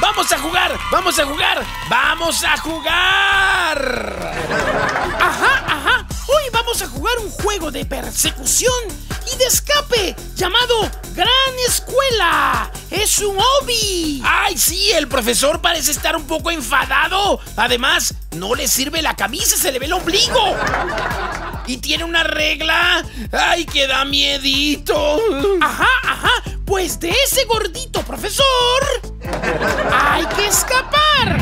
¡Vamos a jugar! ¡Vamos a jugar! ¡Vamos a jugar! Ajá, ajá. Hoy vamos a jugar un juego de persecución y de escape llamado Gran Escuela. Es un hobby. ¡Ay, sí! El profesor parece estar un poco enfadado. Además, no le sirve la camisa, se le ve el ombligo. Y tiene una regla. ¡Ay, que da miedito! Ajá, ajá. Pues de ese gordito profesor hay que escapar.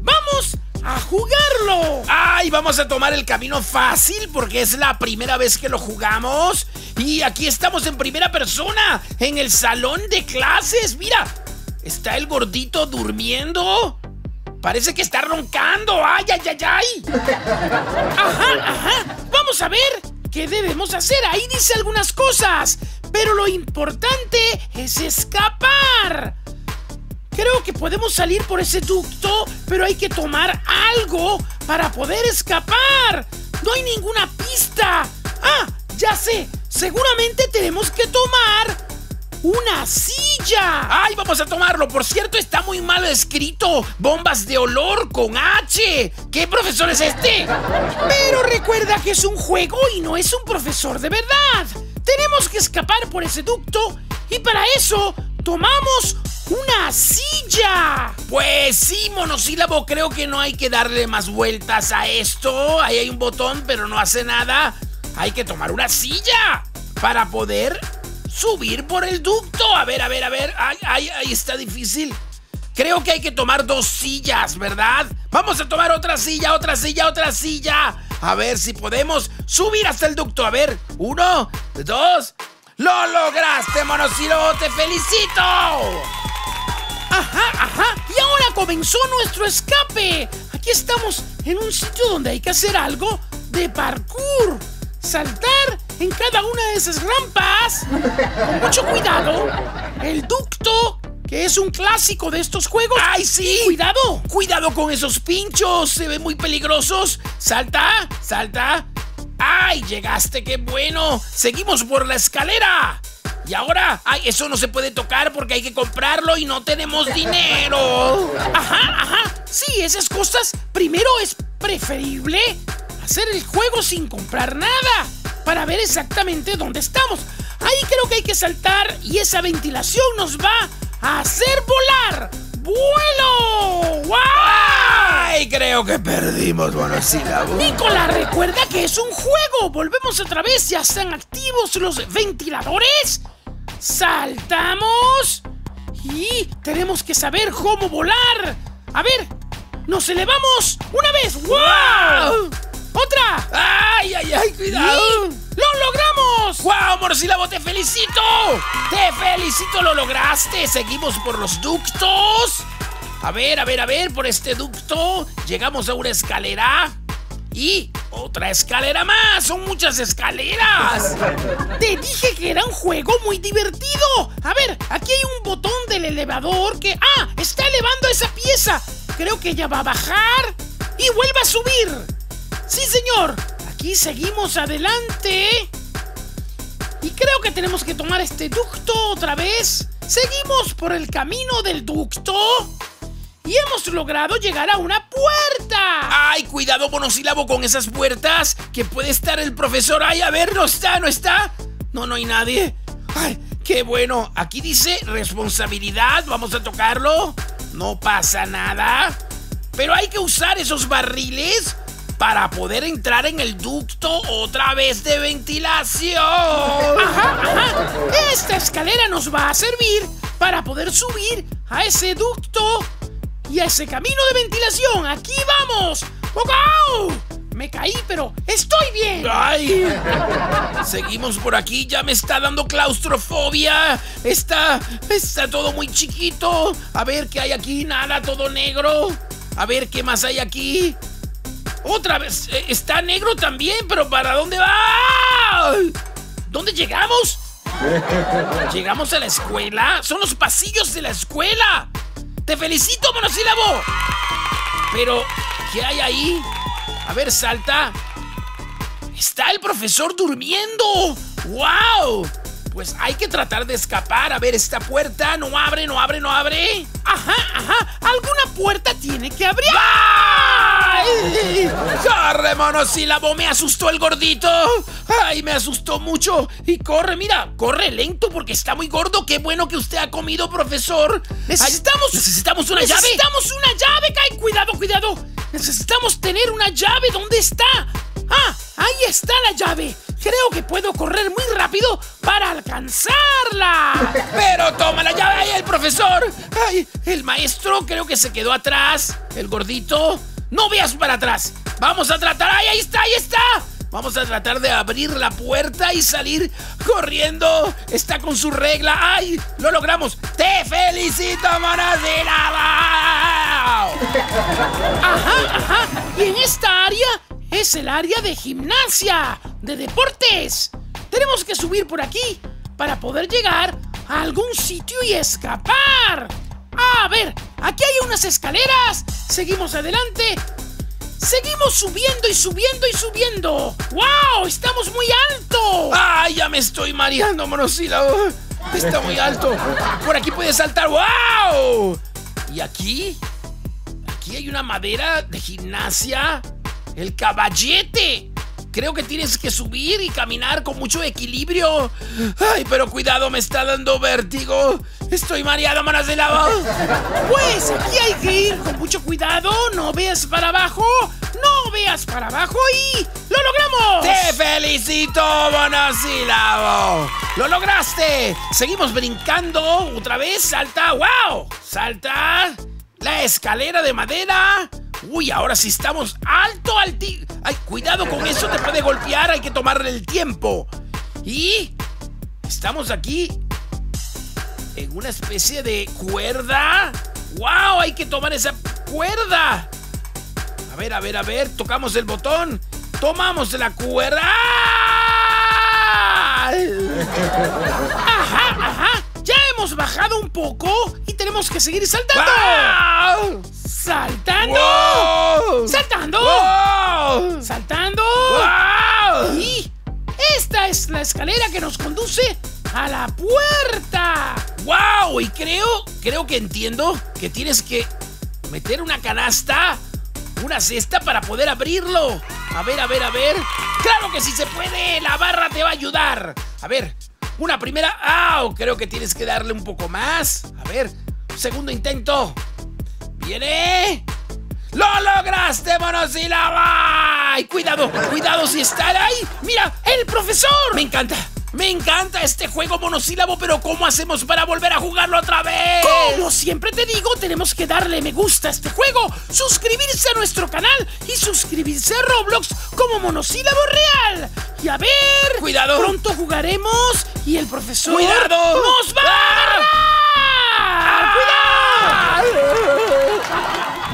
¡Vamos a jugarlo! ¡Ay, vamos a tomar el camino fácil porque es la primera vez que lo jugamos! Y aquí estamos en primera persona, en el salón de clases. Mira, está el gordito durmiendo. Parece que está roncando. ¡Ay, ay, ay, ay! Ajá, ajá. Vamos a ver qué debemos hacer. Ahí dice algunas cosas. Pero lo importante es escapar. Creo que podemos salir por ese ducto, pero hay que tomar algo para poder escapar. No hay ninguna pista. Ah, ya sé. Seguramente tenemos que tomar una silla. ¡Ay, vamos a tomarlo! Por cierto, está muy mal escrito. Bombas de olor con H. ¿Qué profesor es este? Pero recuerda que es un juego y no es un profesor de verdad. Tenemos que escapar por ese ducto y para eso tomamos una silla. Pues sí, monosílabo, creo que no hay que darle más vueltas a esto. Ahí hay un botón, pero no hace nada. Hay que tomar una silla para poder subir por el ducto. A ver, a ver, a ver. Ay, ay, ay, está difícil. Creo que hay que tomar dos sillas, ¿verdad? Vamos a tomar otra silla, otra silla, otra silla. A ver si podemos subir hasta el ducto. A ver, uno, dos. ¡Lo lograste, Monosilo! ¡Te felicito! Ajá, ajá. Y ahora comenzó nuestro escape. Aquí estamos en un sitio donde hay que hacer algo de parkour. Saltar en cada una de esas rampas. Con mucho cuidado. El ducto, que es un clásico de estos juegos. ¡Ay, sí! ¡Cuidado! ¡Cuidado con esos pinchos! Se ven muy peligrosos. ¡Salta! ¡Salta! ¡Ay, llegaste! ¡Qué bueno! ¡Seguimos por la escalera! Y ahora, ay, eso no se puede tocar porque hay que comprarlo y no tenemos dinero. Ajá, ajá. Sí, esas cosas. Primero es preferible hacer el juego sin comprar nada para ver exactamente dónde estamos. Ahí creo que hay que saltar y esa ventilación nos va hacer volar. ¡Vuelo! ¡Wow! ¡Ay, creo que perdimos, monosílabo! Nicolás, recuerda que es un juego. Volvemos otra vez. ¿Ya están activos los ventiladores? Saltamos. Y tenemos que saber cómo volar. A ver, nos elevamos una vez. ¡Wow! ¡Otra! ¡Ay, ay, ay! ¡Cuidado! ¡Y ¡Lo logramos! ¡Wow, Monosílabo, te felicito! ¡Te felicito, lo lograste! Seguimos por los ductos. A ver, a ver, a ver, por este ducto llegamos a una escalera. Y otra escalera más. Son muchas escaleras. Te dije que era un juego muy divertido. A ver, aquí hay un botón del elevador que... ¡Ah! Está elevando esa pieza. Creo que ya va a bajar y vuelve a subir. Sí, señor. Aquí seguimos adelante. Y creo que tenemos que tomar este ducto otra vez. Seguimos por el camino del ducto. Y hemos logrado llegar a una puerta. ¡Ay, cuidado, monosílabo, con esas puertas! Que puede estar el profesor. ¡Ay, a ver, no está, no está! No, no hay nadie. ¡Ay, qué bueno! Aquí dice responsabilidad. Vamos a tocarlo. No pasa nada. Pero hay que usar esos barriles para poder entrar en el ducto otra vez de ventilación. Ajá, ajá. Esta escalera nos va a servir para poder subir a ese ducto y a ese camino de ventilación. ¡Aquí vamos! ¡Wow! Me caí, pero estoy bien. ¡Ay! Seguimos por aquí, ya me está dando claustrofobia. Está. Está todo muy chiquito. A ver qué hay aquí, nada, todo negro. A ver qué más hay aquí. Otra vez, eh, está negro también, pero ¿para dónde va? ¿Dónde llegamos? ¿Llegamos a la escuela? Son los pasillos de la escuela. Te felicito, monosílabo. Pero, ¿qué hay ahí? A ver, salta. Está el profesor durmiendo. ¡Wow! Pues hay que tratar de escapar. A ver, esta puerta no abre, no abre, no abre. Ajá, ajá. alguna puerta tiene que abrir. ¡Ay! ¡Corre, monosílabo! ¡Me asustó el gordito! ¡Ay, me asustó mucho! Y corre, mira, corre lento porque está muy gordo. ¡Qué bueno que usted ha comido, profesor! Necesitamos, necesitamos una llave. Necesitamos una llave, Kai. Cuidado, cuidado. Necesitamos tener una llave. ¿Dónde está? Ah, ahí está la llave. Creo que puedo correr muy rápido para alcanzarla. Pero toma la llave ahí el profesor. Ay, el maestro creo que se quedó atrás. El gordito. No veas para atrás. Vamos a tratar. ¡Ay, ahí está, ahí está! Vamos a tratar de abrir la puerta y salir corriendo. Está con su regla. ¡Ay! ¡Lo logramos! ¡Te felicito, monosilabo! Ajá, ajá. Y en esta área es el área de gimnasia, de deportes. Tenemos que subir por aquí para poder llegar a algún sitio y escapar. A ver, aquí hay unas escaleras. Seguimos adelante. Seguimos subiendo y subiendo y subiendo. ¡Wow! Estamos muy alto. ¡Ay, ya me estoy mareando, monosílabo! Está muy alto. Por aquí puedes saltar. ¡Wow! ¿Y aquí? Aquí hay una madera de gimnasia. El caballete. Creo que tienes que subir y caminar con mucho equilibrio. Ay, pero cuidado, me está dando vértigo. Estoy mareado, manos de lava. Pues aquí hay que ir con mucho cuidado. No veas para abajo. No veas para abajo y lo logramos. Te felicito, monosílabo. Lo lograste. Seguimos brincando. Otra vez. Salta. ¡Wow! Salta. La escalera de madera. Uy, ahora sí estamos alto, alti. Ay, cuidado con eso, te puede golpear, hay que tomarle el tiempo. Y estamos aquí en una especie de cuerda. ¡Wow! Hay que tomar esa cuerda. A ver, a ver, a ver, tocamos el botón. Tomamos la cuerda. Ajá, ajá. Ya hemos bajado un poco y tenemos que seguir saltando. ¡Saltando! Escalera que nos conduce a la puerta. ¡Wow! Y creo, creo que entiendo que tienes que meter una canasta, una cesta para poder abrirlo. A ver, a ver, a ver. ¡Claro que sí se puede! La barra te va a ayudar. A ver, una primera. ¡Ah! Creo que tienes que darle un poco más. A ver, segundo intento. ¡Viene! ¡Gastémonos y la ¡Cuidado! ¡Cuidado si está ahí! ¡Mira! ¡El profesor! ¡Me encanta! Me encanta este juego monosílabo, pero ¿cómo hacemos para volver a jugarlo otra vez? Como siempre te digo, tenemos que darle me gusta a este juego, suscribirse a nuestro canal y suscribirse a Roblox como monosílabo real. Y a ver, cuidado. Pronto jugaremos y el profesor cuidado. nos va a ¡Ah! ¡Cuidado! ¡Ah!